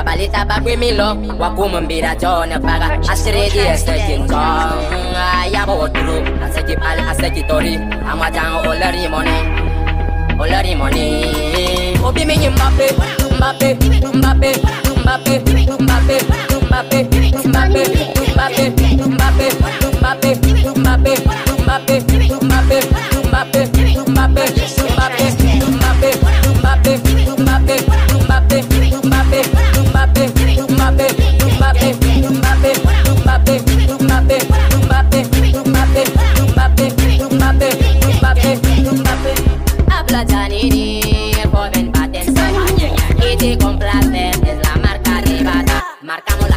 bagwe milo wakumambira jona paga asiredi estekin kong ayabo oturu aseki pal aseki tori amajang olari money olari money obi mi mbappe mbappe mbappe mbappe mbappe mbappe mbappe mbappe mbappe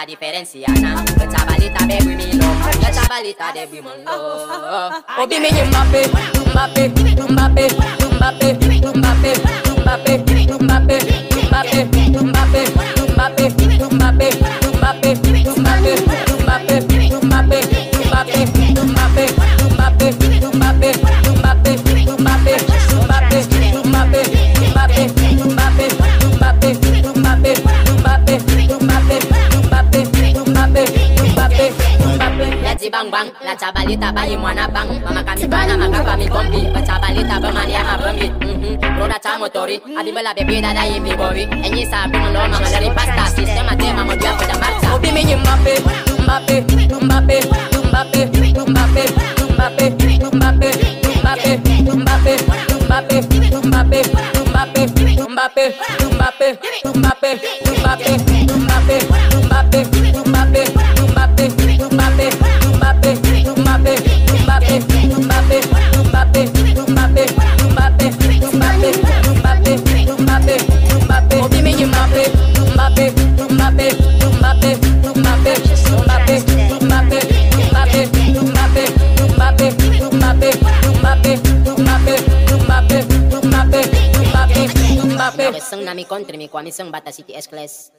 una diferencia, na Un chavalita de Wimilo, una chavalita de Wimilo Obi mi Mbappé, Mbappé, Mbappé, Mbappé, Mbappé Let's bang bang la chavalita bayi mwana bang mama kami bana makapa mi kombi la chavalita ba mania ma bambi mhm roda cha motori abimba la bebida da yimi bobi enyi sa bi lo mama la pasta sistema de mama dia pa da marcha obi mi Mbappe Mbappe Mbappe Mbappe Mbappe Mbappe Mbappe Mbappe Mbappe Mbappe Mbappe Mbappe Mbappe Mbappe Mbappe Mbappe Mbappe Mbappe Wes seng nami country mi kuami seng bata city S class.